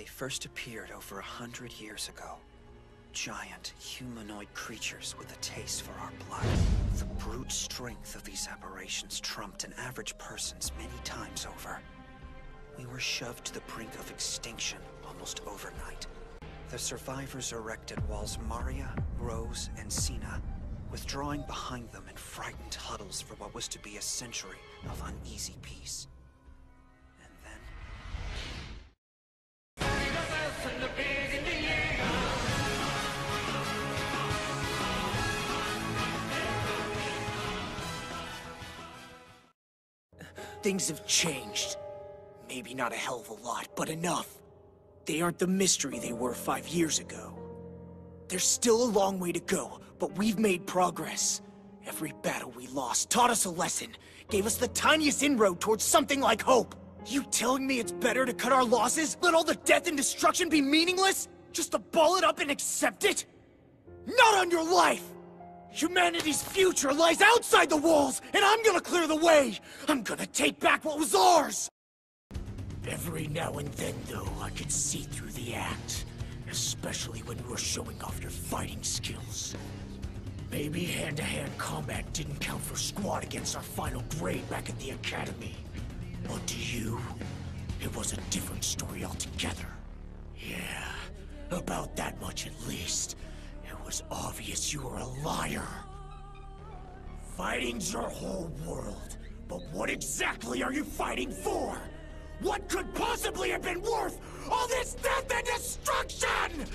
They first appeared over a hundred years ago. Giant, humanoid creatures with a taste for our blood. The brute strength of these aberrations trumped an average person's many times over. We were shoved to the brink of extinction almost overnight. The survivors erected walls Maria, Rose, and Sina, withdrawing behind them in frightened huddles for what was to be a century of uneasy peace. Things have changed. Maybe not a hell of a lot, but enough. They aren't the mystery they were five years ago. There's still a long way to go, but we've made progress. Every battle we lost taught us a lesson, gave us the tiniest inroad towards something like hope. You telling me it's better to cut our losses? Let all the death and destruction be meaningless? Just to ball it up and accept it? Not on your life! Humanity's future lies outside the walls, and I'm gonna clear the way! I'm gonna take back what was ours! Every now and then, though, I could see through the act. Especially when you were showing off your fighting skills. Maybe hand-to-hand combat didn't count for squad against our final grade back at the Academy. But to you, it was a different story altogether. Yeah, about that much at least. Was obvious you were a liar. Fighting's your whole world. But what exactly are you fighting for? What could possibly have been worth all this death and destruction?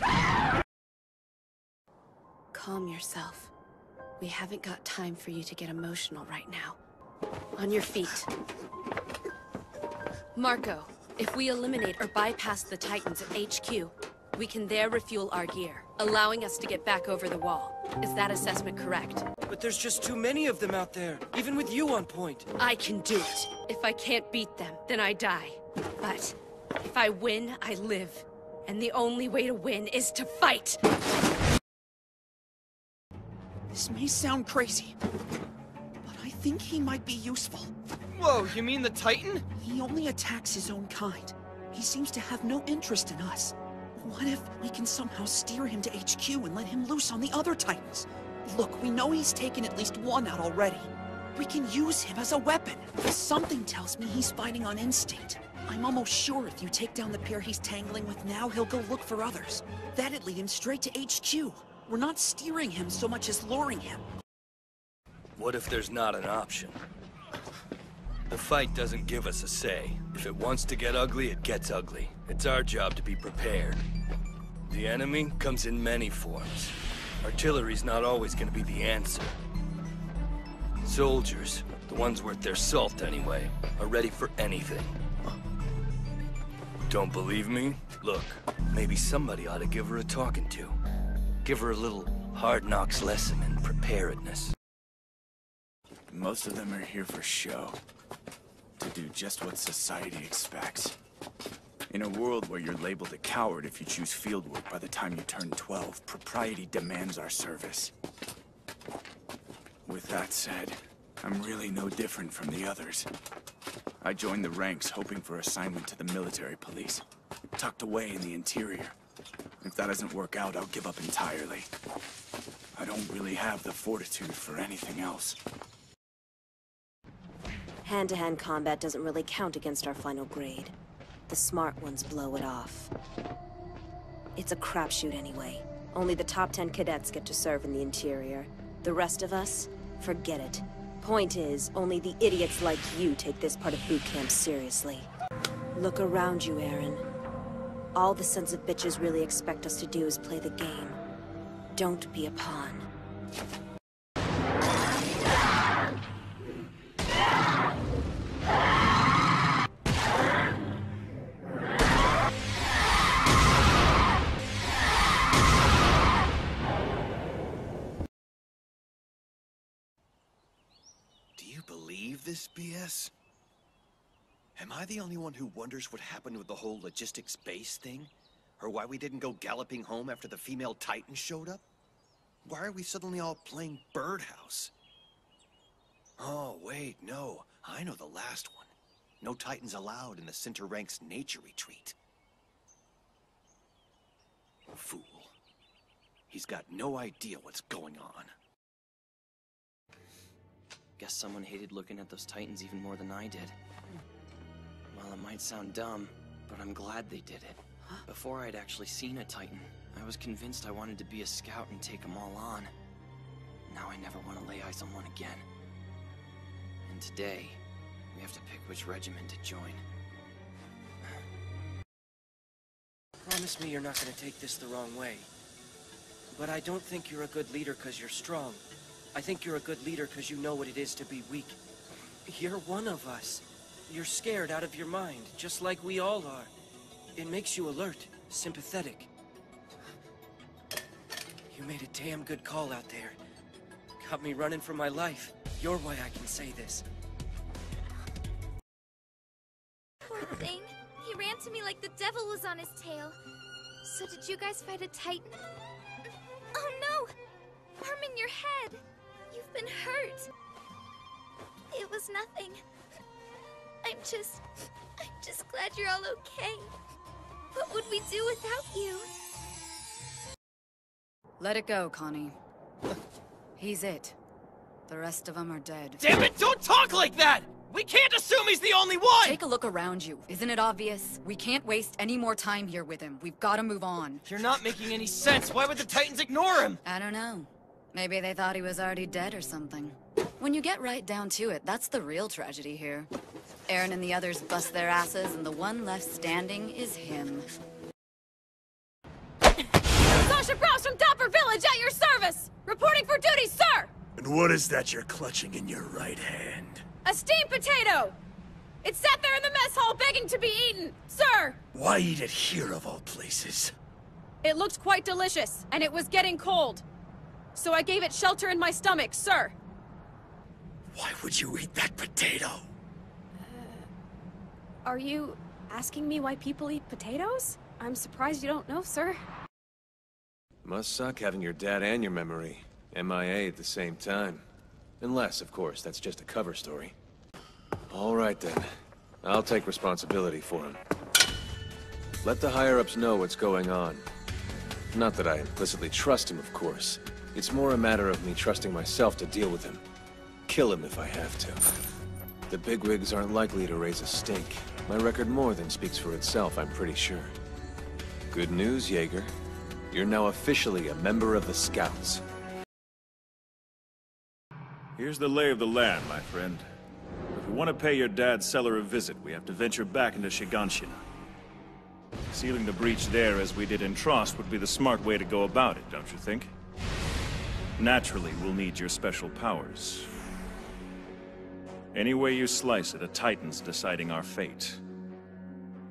Calm yourself. We haven't got time for you to get emotional right now. On your feet. Marco, if we eliminate or bypass the Titans at HQ, we can there refuel our gear, allowing us to get back over the wall. Is that assessment correct? But there's just too many of them out there, even with you on point. I can do it. If I can't beat them, then I die. But if I win, I live. And the only way to win is to fight! This may sound crazy, but I think he might be useful. Whoa, you mean the Titan? He only attacks his own kind. He seems to have no interest in us. What if we can somehow steer him to HQ and let him loose on the other Titans? Look, we know he's taken at least one out already. We can use him as a weapon. Something tells me he's fighting on instinct. I'm almost sure if you take down the pair he's tangling with now, he'll go look for others. That'd lead him straight to HQ. We're not steering him so much as luring him. What if there's not an option? The fight doesn't give us a say. If it wants to get ugly, it gets ugly. It's our job to be prepared. The enemy comes in many forms. Artillery's not always gonna be the answer. Soldiers, the ones worth their salt anyway, are ready for anything. Don't believe me? Look, maybe somebody ought to give her a talking to. Give her a little hard knocks lesson in preparedness. Most of them are here for show. To do just what society expects. In a world where you're labeled a coward if you choose fieldwork by the time you turn 12, propriety demands our service. With that said, I'm really no different from the others. I joined the ranks hoping for assignment to the military police, tucked away in the interior. If that doesn't work out, I'll give up entirely. I don't really have the fortitude for anything else. Hand-to-hand combat doesn't really count against our final grade. The smart ones blow it off. It's a crapshoot anyway. Only the top 10 cadets get to serve in the interior. The rest of us, forget it. Point is, only the idiots like you take this part of boot camp seriously. Look around you, Eren. All the sons of bitches really expect us to do is play the game. Don't be a pawn. This Am I the only one who wonders what happened with the whole logistics base thing? Or why we didn't go galloping home after the female Titan showed up? Why are we suddenly all playing Birdhouse? Oh, wait, no. I know the last one. No Titans allowed in the Center Ranks nature retreat. Fool. He's got no idea what's going on. Guess someone hated looking at those Titans even more than I did. Well, it might sound dumb, but I'm glad they did it. Before I'd actually seen a Titan, I was convinced I wanted to be a scout and take them all on. Now I never want to lay eyes on one again. And today, we have to pick which regiment to join. Promise me you're not gonna take this the wrong way. But I don't think you're a good leader because you're strong. I think you're a good leader because you know what it is to be weak. You're one of us. You're scared out of your mind, just like we all are. It makes you alert, sympathetic. You made a damn good call out there. Got me running for my life. You're why I can say this. Poor thing. He ran to me like the devil was on his tail. So did you guys fight a Titan? Oh no! Arm in your head! You've been hurt! It was nothing. I'm just... I'm just glad you're all okay. What would we do without you? Let it go, Connie. He's it. The rest of them are dead. Damn it, don't talk like that! We can't assume he's the only one! Take a look around you. Isn't it obvious? We can't waste any more time here with him. We've got to move on. You're not making any sense. Why would the Titans ignore him? I don't know. Maybe they thought he was already dead or something. When you get right down to it, that's the real tragedy here. Eren and the others bust their asses, and the one left standing is him. Sasha Braus from Dauper Village at your service! Reporting for duty, sir! And what is that you're clutching in your right hand? A steamed potato! It sat there in the mess hall begging to be eaten, sir! Why eat it here of all places? It looked quite delicious, and it was getting cold. So I gave it shelter in my stomach, sir. Why would you eat that potato? Uh, are you asking me why people eat potatoes? I'm surprised you don't know, sir. Must suck having your dad and your memory MIA at the same time. Unless, of course, that's just a cover story. All right then. I'll take responsibility for him. Let the higher-ups know what's going on. Not that I implicitly trust him, of course. It's more a matter of me trusting myself to deal with him. Kill him if I have to. The bigwigs aren't likely to raise a stink. My record more than speaks for itself, I'm pretty sure. Good news, Jaeger. You're now officially a member of the Scouts. Here's the lay of the land, my friend. If we want to pay your dad's cellar a visit, we have to venture back into Shiganshina. Sealing the breach there as we did in Trost would be the smart way to go about it, don't you think? Naturally, we'll need your special powers. Any way you slice it, a Titan's deciding our fate.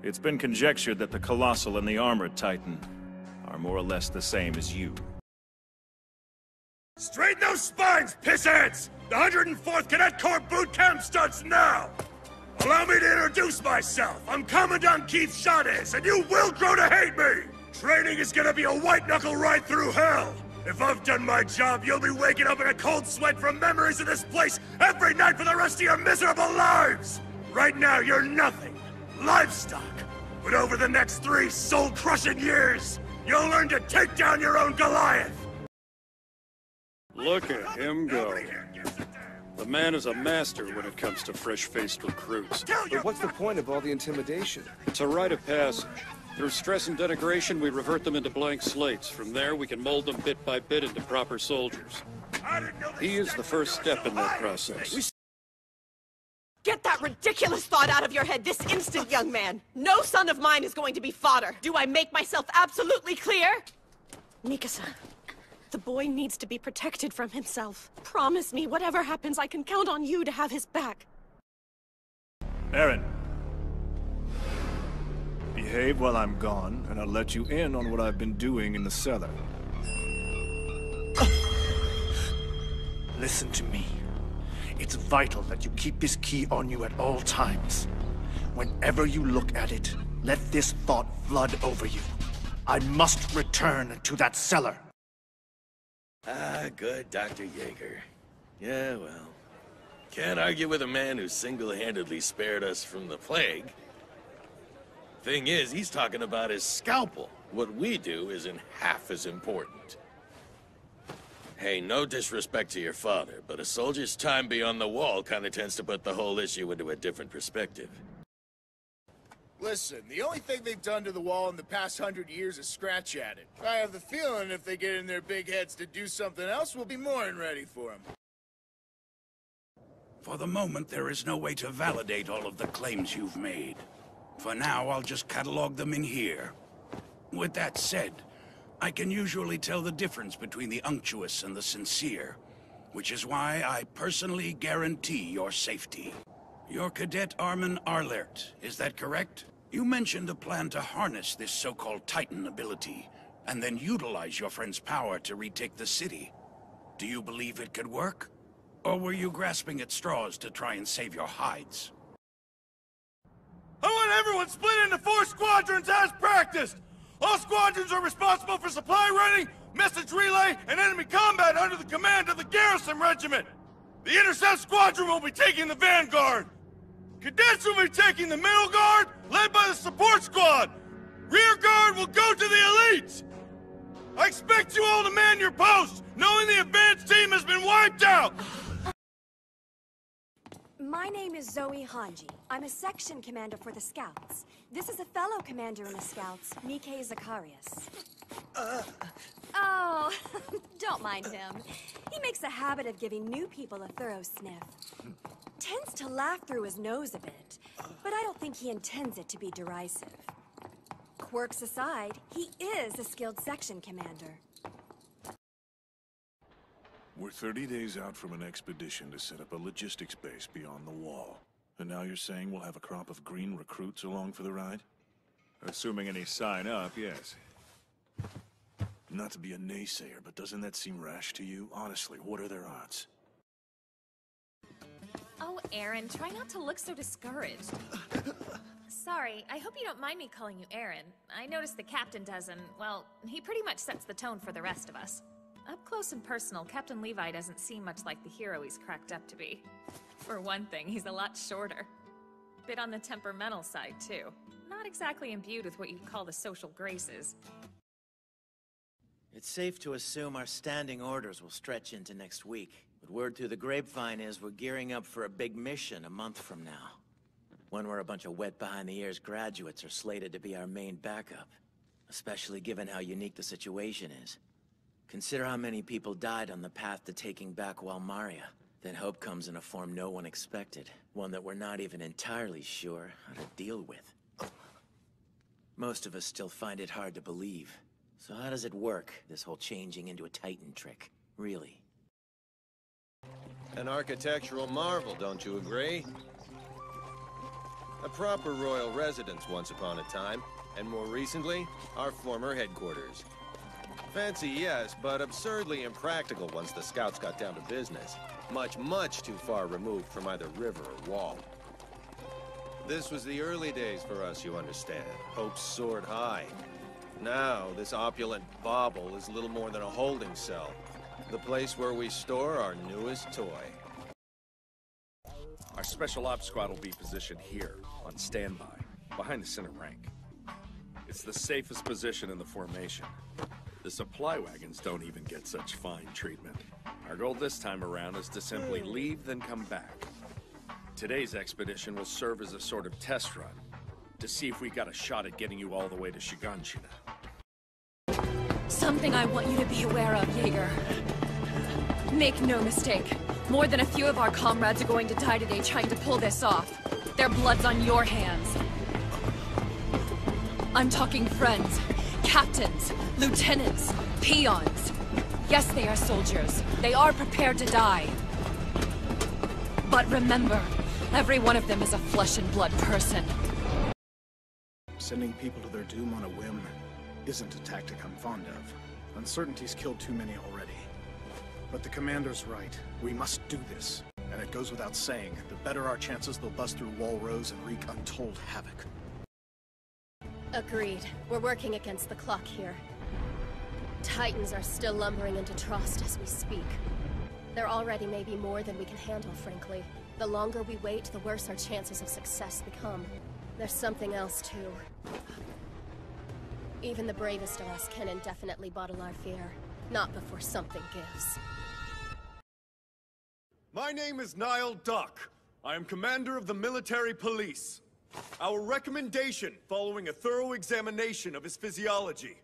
It's been conjectured that the Colossal and the Armored Titan are more or less the same as you. Straighten those spines, pissheads! The 104th Cadet Corps boot camp starts now! Allow me to introduce myself. I'm Commandant Keith Shadis, and you will grow to hate me! Training is gonna be a white-knuckle ride through hell! If I've done my job, you'll be waking up in a cold sweat from memories of this place every night for the rest of your miserable lives! Right now, you're nothing. Livestock. But over the next three soul-crushing years, you'll learn to take down your own Goliath! Look at him go. The man is a master when it comes to fresh-faced recruits. But what's the point of all the intimidation? It's a rite of passage. Through stress and denigration, we revert them into blank slates. From there, we can mold them bit by bit into proper soldiers. He is the first step in that process. Get that ridiculous thought out of your head this instant, young man! No son of mine is going to be fodder! Do I make myself absolutely clear? Mikasa, the boy needs to be protected from himself. Promise me, whatever happens, I can count on you to have his back. Eren. Behave while I'm gone, and I'll let you in on what I've been doing in the cellar. Listen to me. It's vital that you keep this key on you at all times. Whenever you look at it, let this thought flood over you. I must return to that cellar. Ah, good, Dr. Jaeger. Yeah, well. Can't argue with a man who single-handedly spared us from the plague. Thing is, he's talking about his scalpel, What we do isn't half as important. Hey, no disrespect to your father, but a soldier's time beyond the wall kinda tends to put the whole issue into a different perspective. Listen, the only thing they've done to the wall in the past hundred years is scratch at it. I have the feeling if they get in their big heads to do something else, we'll be more than ready for them. For the moment, there is no way to validate all of the claims you've made. For now, I'll just catalog them in here. With that said, I can usually tell the difference between the unctuous and the sincere, which is why I personally guarantee your safety. Your cadet Armin Arlert, is that correct? You mentioned a plan to harness this so-called Titan ability, and then utilize your friend's power to retake the city. Do you believe it could work? Or were you grasping at straws to try and save your hides? I want everyone split into four squadrons as practiced! All squadrons are responsible for supply running, message relay, and enemy combat under the command of the Garrison Regiment! The Intercept Squadron will be taking the vanguard! Cadets will be taking the middle guard, led by the support squad! Rear guard will go to the elites! I expect you all to man your posts, knowing the advance team has been wiped out! My name is Zoe Hange. I'm a section commander for the Scouts. This is a fellow commander in the Scouts, Mike Zacharias. Uh. Oh, don't mind him. He makes a habit of giving new people a thorough sniff. Tends to laugh through his nose a bit, but I don't think he intends it to be derisive. Quirks aside, he is a skilled section commander. We're 30 days out from an expedition to set up a logistics base beyond the wall. And now you're saying we'll have a crop of green recruits along for the ride? Assuming any sign up, yes. Not to be a naysayer, but doesn't that seem rash to you? Honestly, what are their odds? Oh, Eren, try not to look so discouraged. Sorry, I hope you don't mind me calling you Eren. I noticed the captain does, and, well, he pretty much sets the tone for the rest of us. Up close and personal, Captain Levi doesn't seem much like the hero he's cracked up to be. For one thing, he's a lot shorter. Bit on the temperamental side, too. Not exactly imbued with what you'd call the social graces. It's safe to assume our standing orders will stretch into next week. But word through the grapevine is we're gearing up for a big mission a month from now. One where a bunch of wet behind-the-ears graduates are slated to be our main backup. Especially given how unique the situation is. Consider how many people died on the path to taking back Wall Maria. Then hope comes in a form no one expected. One that we're not even entirely sure how to deal with. Most of us still find it hard to believe. So how does it work, this whole changing into a Titan trick? Really? An architectural marvel, don't you agree? A proper royal residence once upon a time, and more recently, our former headquarters. Fancy, yes, but absurdly impractical once the scouts got down to business. Much, much too far removed from either river or wall. This was the early days for us, you understand. Hopes soared high. Now, this opulent bauble is little more than a holding cell. The place where we store our newest toy. Our special ops squad will be positioned here, on standby, behind the center rank. It's the safest position in the formation. The supply wagons don't even get such fine treatment. Our goal this time around is to simply hmm. leave, then come back. Today's expedition will serve as a sort of test run, to see if we got a shot at getting you all the way to Shiganshina. Something I want you to be aware of, Jaeger. Make no mistake. More than a few of our comrades are going to die today trying to pull this off. Their blood's on your hands. I'm talking friends, captains, lieutenants, peons. Yes, they are soldiers. They are prepared to die. But remember, every one of them is a flesh and blood person. Sending people to their doom on a whim isn't a tactic I'm fond of. Uncertainty's killed too many already. But the commander's right. We must do this. And it goes without saying, the better our chances they'll bust through Wall Rose and wreak untold havoc. Agreed. We're working against the clock here. Titans are still lumbering into Trost as we speak. There already may be more than we can handle, frankly. The longer we wait, the worse our chances of success become. There's something else, too. Even the bravest of us can indefinitely bottle our fear. Not before something gives. My name is Nile Dok. I am commander of the military police. Our recommendation, following a thorough examination of his physiology.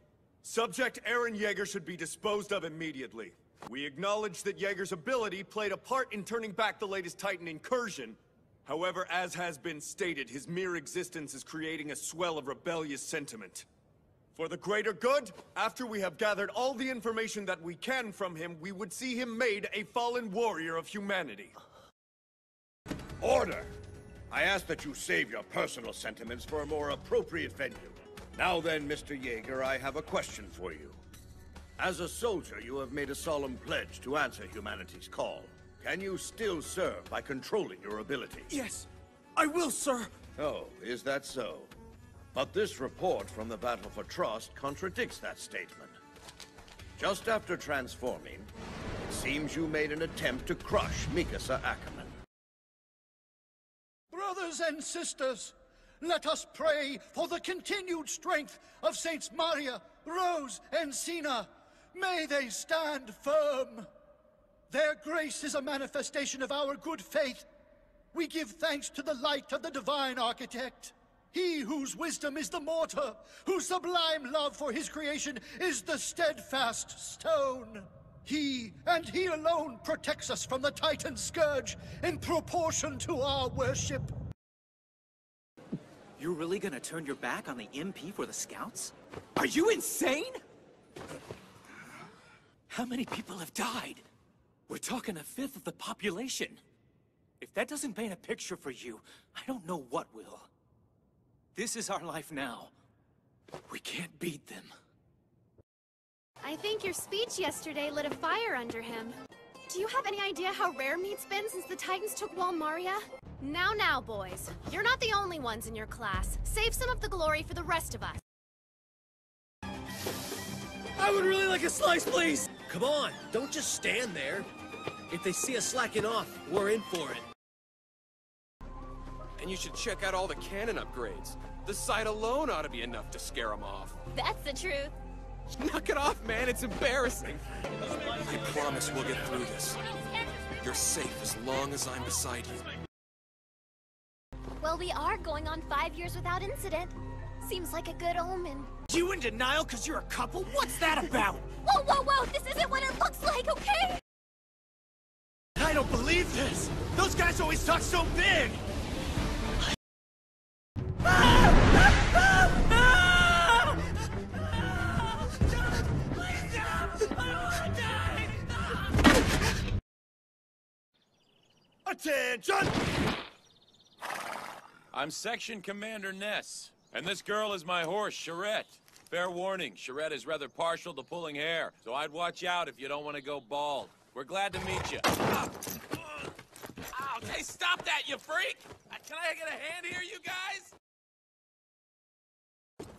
Subject Eren Yeager should be disposed of immediately. We acknowledge that Yeager's ability played a part in turning back the latest Titan incursion. However, as has been stated, his mere existence is creating a swell of rebellious sentiment. For the greater good, after we have gathered all the information that we can from him, we would see him made a fallen warrior of humanity. Order! I ask that you save your personal sentiments for a more appropriate venue. Now then, Mr. Jaeger, I have a question for you. As a soldier, you have made a solemn pledge to answer humanity's call. Can you still serve by controlling your abilities? Yes, I will, sir. Oh, is that so? But this report from the Battle for Trost contradicts that statement. Just after transforming, it seems you made an attempt to crush Mikasa Ackerman. Brothers and sisters, let us pray for the continued strength of Saints Maria, Rose, and Sina. May they stand firm. Their grace is a manifestation of our good faith. We give thanks to the light of the divine architect. He whose wisdom is the mortar, whose sublime love for his creation is the steadfast stone. He, and he alone, protects us from the Titan scourge in proportion to our worship. You're really gonna turn your back on the MP for the Scouts? Are you insane? How many people have died? We're talking a fifth of the population. If that doesn't paint a picture for you, I don't know what will. This is our life now. We can't beat them. I think your speech yesterday lit a fire under him. Do you have any idea how rare meat's been since the Titans took Wall Maria? Now, now, boys. You're not the only ones in your class. Save some of the glory for the rest of us. I would really like a slice, please! Come on, don't just stand there. If they see us slacking off, we're in for it. And you should check out all the cannon upgrades. The sight alone ought to be enough to scare them off. That's the truth. Knock it off, man. It's embarrassing. I promise we'll get through this. You're safe as long as I'm beside you. Well, we are going on five years without incident. Seems like a good omen. You in denial because you're a couple? What's that about? Whoa, whoa, whoa! This isn't what it looks like, okay? I don't believe this! Those guys always talk so big! Attention! I'm Section Commander Ness, and this girl is my horse, Charette. Fair warning, Charette is rather partial to pulling hair, so I'd watch out if you don't want to go bald. We're glad to meet you. Ow, hey, stop that, you freak! Uh, Can I get a hand here, you guys?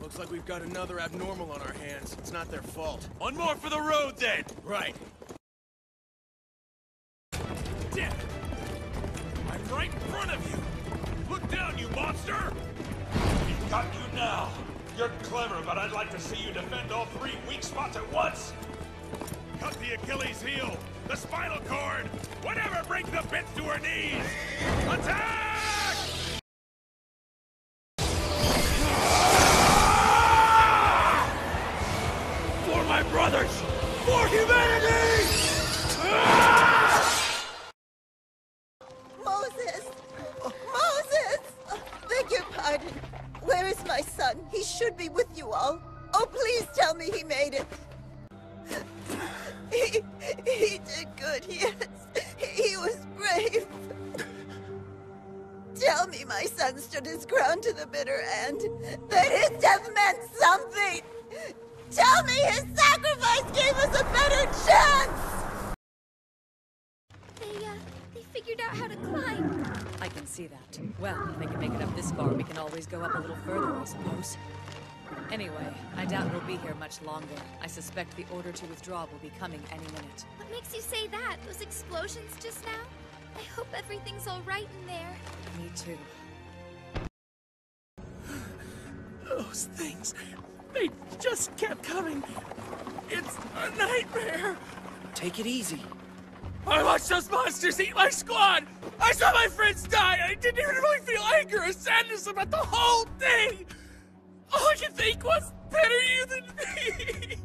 Looks like we've got another abnormal on our hands. It's not their fault. One more for the road, then! Right. Damn! I'm right in front of down, you monster! He's got you now! You're clever, but I'd like to see you defend all three weak spots at once! Cut the Achilles heel! The spinal cord! Whatever brings the bits to her knees! Attack! Me my son stood his ground to the bitter end. That his death meant something. Tell me his sacrifice gave us a better chance. They, uh, they figured out how to climb. I can see that. Well, if they can make it up this far, we can always go up a little further, I suppose. Anyway, I doubt we'll be here much longer. I suspect the order to withdraw will be coming any minute. What makes you say that? Those explosions just now? I hope everything's all right in there. Me too. Those things. They just kept coming. It's a nightmare. Take it easy. I watched those monsters eat my squad. I saw my friends die. I didn't even really feel anger or sadness about the whole thing. All I could think was, better you than me.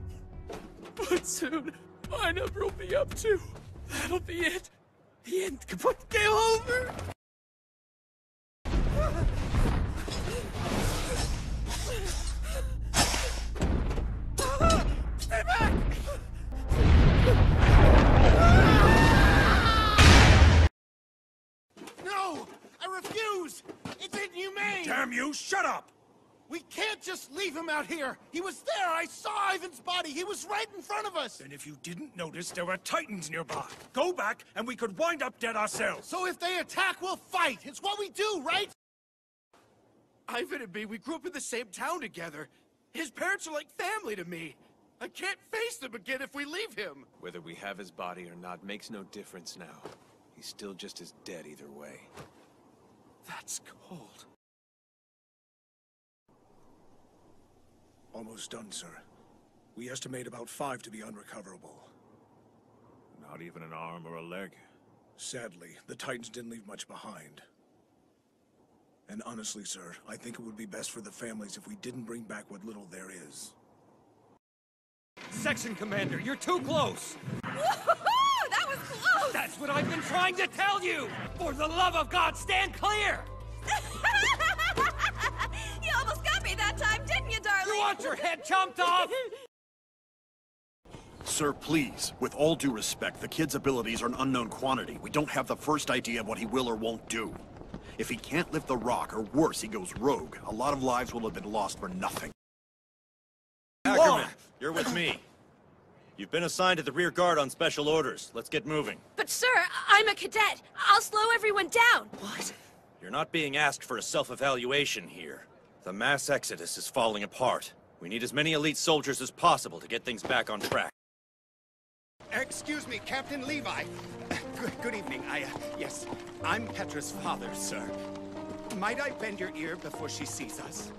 But soon, my number will be up too. That'll be it. The end kaput game over. Stay back! No! I refuse! It's inhumane! Damn you, shut up! We can't just leave him out here! He was there! I saw Ivan's body! He was right in front of us! And if you didn't notice, there were titans nearby. Go back, and we could wind up dead ourselves. So if they attack, we'll fight! It's what we do, right? Ivan and me, we grew up in the same town together. His parents are like family to me. I can't face them again if we leave him. Whether we have his body or not makes no difference now. He's still just as dead either way. That's cold. Almost done, sir. We estimate about five to be unrecoverable. Not even an arm or a leg. Sadly, the Titans didn't leave much behind. And honestly, sir, I think it would be best for the families if we didn't bring back what little there is. Section Commander, you're too close! That was close! That's what I've been trying to tell you! For the love of God, stand clear! You, want your head chomped off? Sir, please, with all due respect, the kid's abilities are an unknown quantity. We don't have the first idea of what he will or won't do. If he can't lift the rock, or worse, he goes rogue, a lot of lives will have been lost for nothing. Ackerman, you're with me. You've been assigned to the rear guard on special orders. Let's get moving. But sir, I'm a cadet. I'll slow everyone down. What? You're not being asked for a self-evaluation here. The mass exodus is falling apart. We need as many elite soldiers as possible to get things back on track. Excuse me, Captain Levi. Good, good evening. I, uh, yes, I'm Petra's father, sir. Might I bend your ear before she sees us?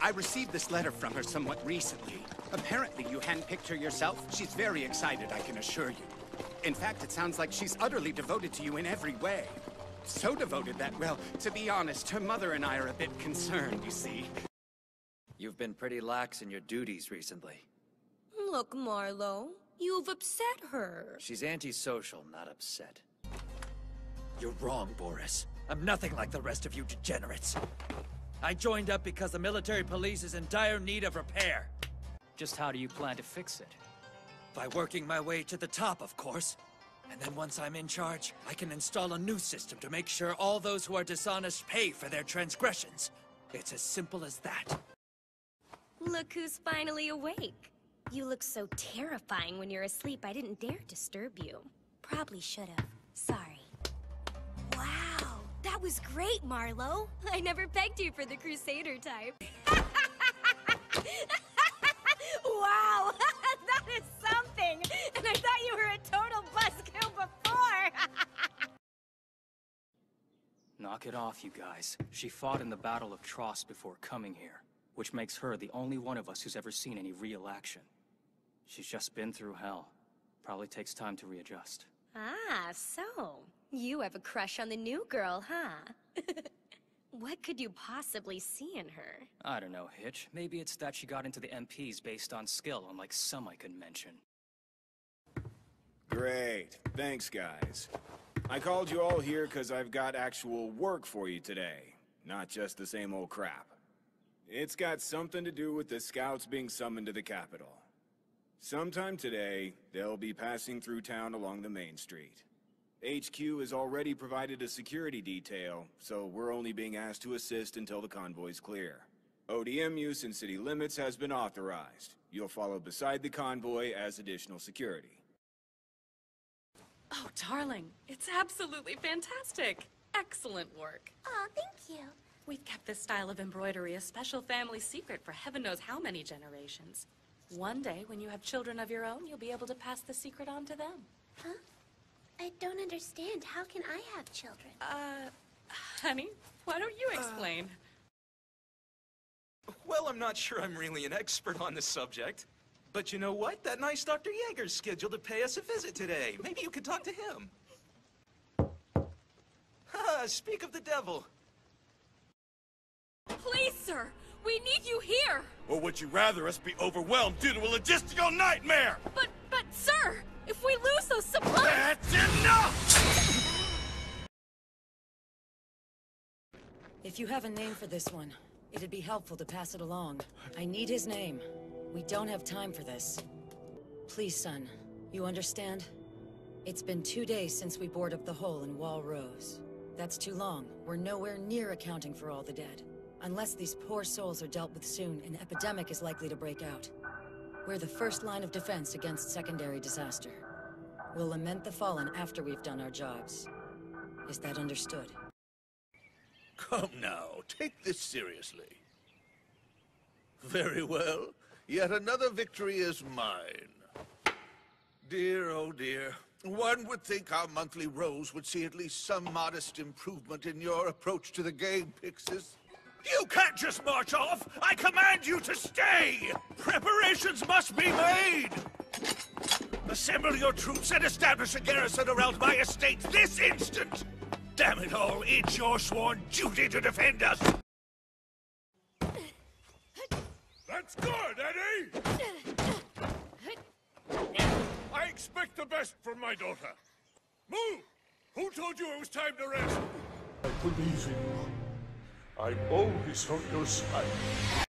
I received this letter from her somewhat recently. Apparently, you handpicked her yourself. She's very excited, I can assure you. In fact, it sounds like she's utterly devoted to you in every way. So devoted that, well, to be honest, her mother and I are a bit concerned, you see. You've been pretty lax in your duties recently. Look, Marlowe, you've upset her. She's antisocial, not upset. You're wrong, Boris. I'm nothing like the rest of you degenerates. I joined up because the military police is in dire need of repair. Just how do you plan to fix it? By working my way to the top, of course. And then once I'm in charge, I can install a new system to make sure all those who are dishonest pay for their transgressions. It's as simple as that. Look who's finally awake. You look so terrifying when you're asleep, I didn't dare disturb you. Probably should've. Sorry. Wow, that was great, Marlowe. I never pegged you for the Crusader type. wow, that is something! And I thought you were a total buzzkill before! Knock it off, you guys. She fought in the Battle of Trost before coming here, which makes her the only one of us who's ever seen any real action. She's just been through hell. Probably takes time to readjust. ah, so. You have a crush on the new girl, huh? what could you possibly see in her? I don't know, Hitch. Maybe it's that she got into the MPs based on skill, unlike some I could mention. Great. Thanks, guys. I called you all here because I've got actual work for you today, not just the same old crap. It's got something to do with the scouts being summoned to the capital. Sometime today, they'll be passing through town along the main street. HQ has already provided a security detail, so we're only being asked to assist until the convoy's clear. ODM use in city limits has been authorized. You'll follow beside the convoy as additional security. Oh, darling, it's absolutely fantastic. Excellent work. Aw, thank you. We've kept this style of embroidery a special family secret for heaven knows how many generations. One day, when you have children of your own, you'll be able to pass the secret on to them. Huh? I don't understand. How can I have children? Uh, honey, why don't you explain? Well, I'm not sure I'm really an expert on the subject. But you know what? That nice Dr. Yeager's scheduled to pay us a visit today. Maybe you could talk to him. Ah, speak of the devil. Please, sir! We need you here! Or would you rather us be overwhelmed due to a logistical nightmare? But, but, sir! If we lose those supplies... That's enough! If you have a name for this one, it'd be helpful to pass it along. I need his name. We don't have time for this. Please, son. You understand? It's been two days since we bored up the hole in Wall Rose. That's too long. We're nowhere near accounting for all the dead. Unless these poor souls are dealt with soon, an epidemic is likely to break out. We're the first line of defense against secondary disaster. We'll lament the fallen after we've done our jobs. Is that understood? Come now, take this seriously. Very well. Yet another victory is mine. Dear, oh dear. One would think our monthly rose would see at least some modest improvement in your approach to the game, Pixis. You can't just march off! I command you to stay! Preparations must be made! Assemble your troops and establish a garrison around my estate this instant! Damn it all, it's your sworn duty to defend us! That's good, Eddie! I expect the best from my daughter. Move! Who told you it was time to rest? I believe in you. I'm always on your side.